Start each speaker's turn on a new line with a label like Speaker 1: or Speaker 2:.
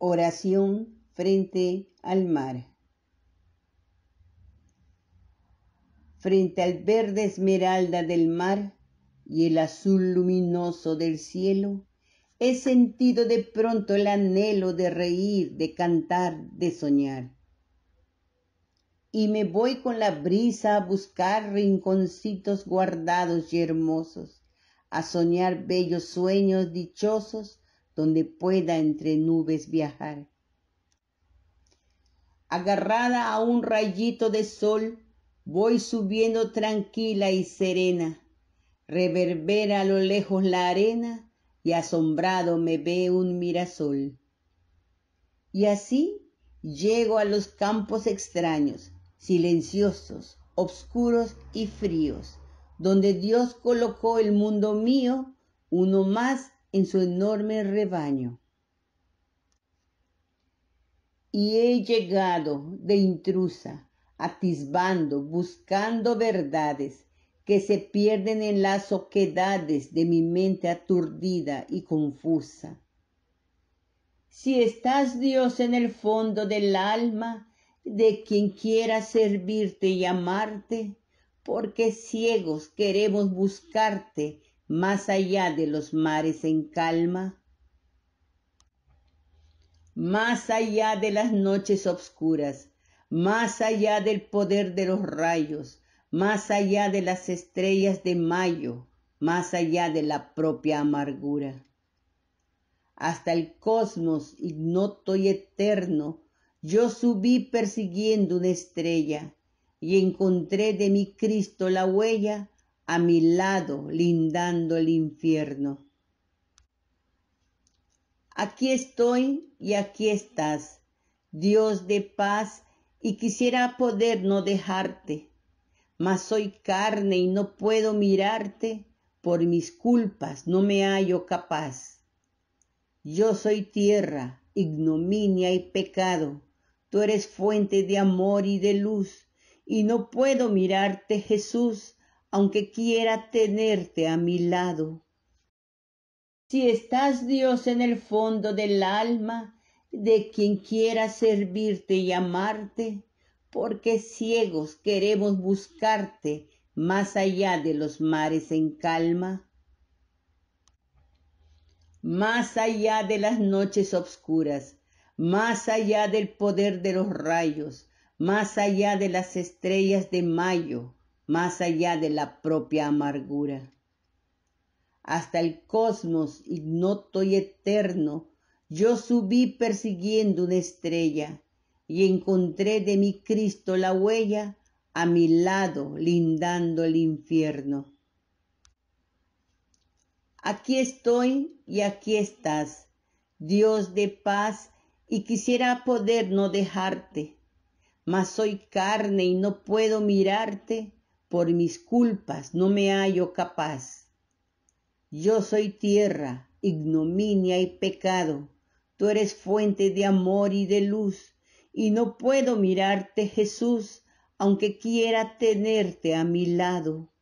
Speaker 1: Oración frente al mar. Frente al verde esmeralda del mar y el azul luminoso del cielo, he sentido de pronto el anhelo de reír, de cantar, de soñar. Y me voy con la brisa a buscar rinconcitos guardados y hermosos, a soñar bellos sueños dichosos donde pueda entre nubes viajar. Agarrada a un rayito de sol, voy subiendo tranquila y serena. Reverbera a lo lejos la arena y asombrado me ve un mirasol. Y así llego a los campos extraños, silenciosos, obscuros y fríos, donde Dios colocó el mundo mío, uno más en su enorme rebaño. Y he llegado de intrusa, atisbando, buscando verdades que se pierden en las oquedades de mi mente aturdida y confusa. Si estás Dios en el fondo del alma de quien quiera servirte y amarte, porque ciegos queremos buscarte más allá de los mares en calma, más allá de las noches obscuras, más allá del poder de los rayos, más allá de las estrellas de mayo, más allá de la propia amargura. Hasta el cosmos ignoto y eterno, yo subí persiguiendo una estrella y encontré de mi Cristo la huella a mi lado lindando el infierno. Aquí estoy y aquí estás, Dios de paz, y quisiera poder no dejarte, mas soy carne y no puedo mirarte, por mis culpas no me hallo capaz. Yo soy tierra, ignominia y pecado, tú eres fuente de amor y de luz, y no puedo mirarte, Jesús, aunque quiera tenerte a mi lado. Si estás Dios en el fondo del alma de quien quiera servirte y amarte, porque ciegos queremos buscarte más allá de los mares en calma, más allá de las noches obscuras, más allá del poder de los rayos, más allá de las estrellas de mayo, más allá de la propia amargura. Hasta el cosmos ignoto y eterno, yo subí persiguiendo una estrella y encontré de mi Cristo la huella a mi lado lindando el infierno. Aquí estoy y aquí estás, Dios de paz, y quisiera poder no dejarte, mas soy carne y no puedo mirarte por mis culpas no me hallo capaz. Yo soy tierra, ignominia y pecado, tú eres fuente de amor y de luz, y no puedo mirarte, Jesús, aunque quiera tenerte a mi lado.